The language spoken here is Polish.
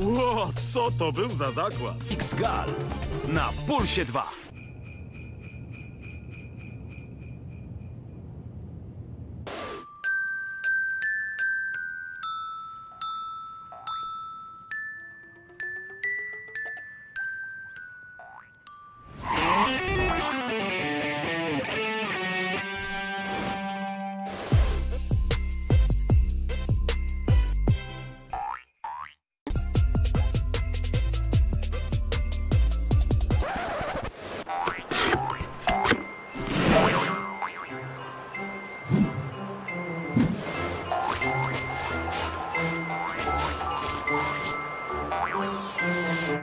Ło, co to był za zakład? X-Gal na Pulsie 2. with